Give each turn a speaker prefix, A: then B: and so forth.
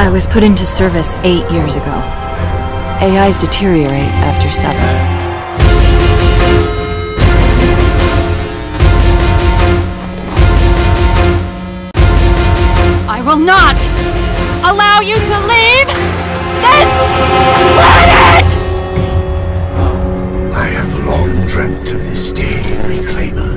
A: I was put into service eight years ago. AIs deteriorate after seven.
B: I will not allow you to leave this planet!
C: I have long dreamt of this day, Reclaimer.